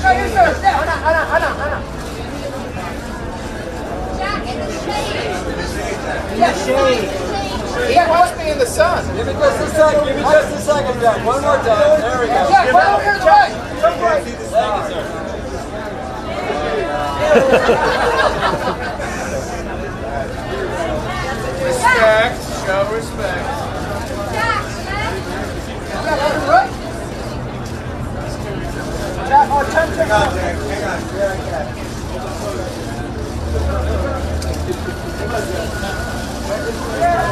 Right here first. Jack, Jack, or 10 Hang on, Jack. Hang on. Yeah, it. Yeah.